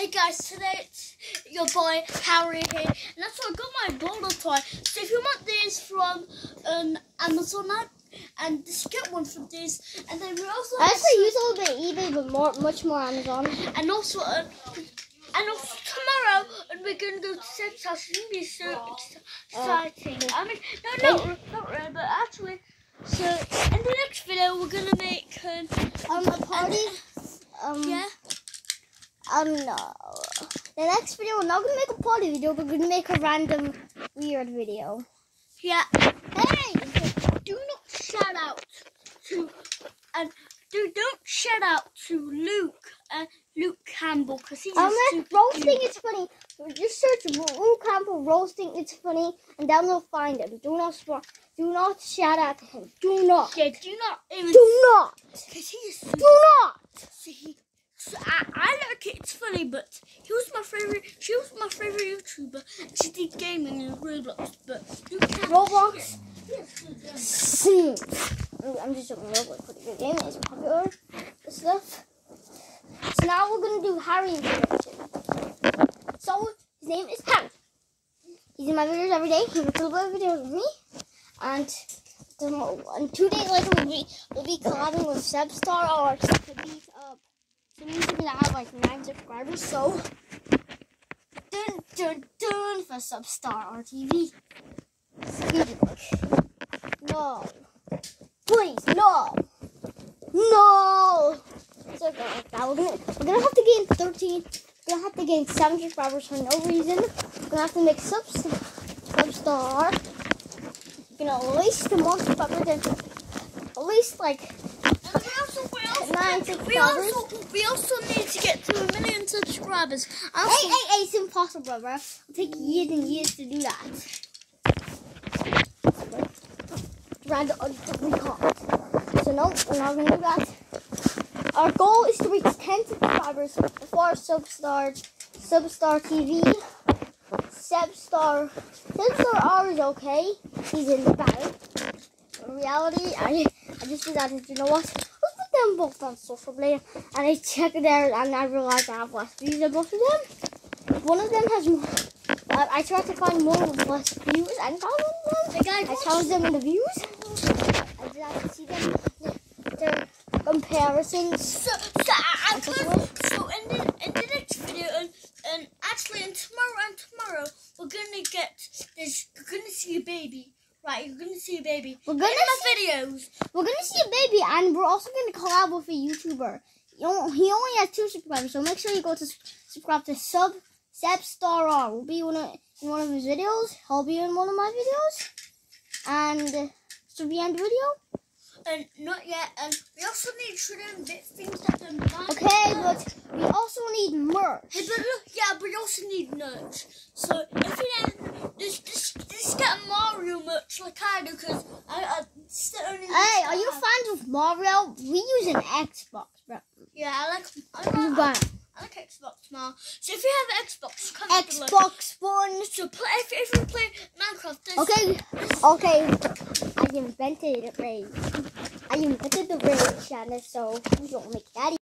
Hey guys, today it's your boy Harry here, and that's why I got my boulder toy. So if you want these from um, Amazon and just get one from these, and then we also I actually use a little bit eBay, but more, much more Amazon. and also uh, and also tomorrow, and we're gonna go to Seb's house. It's gonna be so exciting. I mean, no, no, not really, but actually. So in the next video, we're gonna make um, Um, a party. Um, yeah. Um, no. The next video, we're not gonna make a party video, but we're gonna make a random weird video. Yeah. Hey! do not shout out to and do don't shout out to Luke uh, Luke Campbell because he's Um, a roasting it's funny. Just search Luke Campbell roasting it's funny, and down there find him. Do not do not shout out to him. Do not. Yeah, do not Do not. because he is Do super. not. He, so I, I like it. It's funny, but he was my favorite. She was my favorite YouTuber. She did gaming and Roblox, but Luke Campbell, Roblox. Yes, yes. Hmm. I'm just joking. Roblox pretty good game. It's popular stuff. So now we're gonna do Harry introduction. So his name is Harry. He's in my videos every day. He makes a little bit of videos with me, and and two days later we'll be we'll be collabing with Sebstar oh, Arts to beat up. So we to have like nine subscribers. So dun dun for Substar RTV. No. Please, no. No. So we're gonna we're gonna have to gain 13. We're gonna have to gain seven subscribers for no reason. We're gonna have to make sub substar. You know, at least the most subscribers than at least like And we also, we also, we also, we also need to get to a million. I hey hey hey, it's impossible, bro. It'll take years and years to do that. Uh, we can't. So no, we're not gonna do that. Our goal is to reach 10 subscribers before Substar, Substar TV. Substar, Substar R is okay. He's in the battle. In reality, I, I just decided, you know what? Them both on social media. And I checked it there and I realized I have less views than both of them. One of them has more. Uh, I tried to find more with less views and found one. The guy I challenged them in the views. I did not see them. Their comparisons. So, so, I, I so in the, in the next video, and, and actually, in tomorrow and tomorrow, we're gonna get this. You're gonna see a baby, right? You're gonna see a baby. We're gonna my videos. We're gonna see a baby, and we're also gonna collab with a YouTuber. You he only has two subscribers, so make sure you go to subscribe to Sub Sebstar R. We'll be one of, in one of his videos. He'll be in one of my videos, and uh, so the end video. And not yet. And we also need to them bit things that them. Okay, but we also need merch. Hey, but look, yeah, but we also need merch. So if you don't, just, just, just get a Mario merch like do, because I, I the only. Hey, are you fans of Mario? We use an Xbox, bro. Yeah, I like. I like, got I like Xbox now. So if you have Xbox, below. Xbox One. So play, if, if you play Minecraft, there's, Okay, okay. I invented Rage. I invented the Rage channel, so you don't make that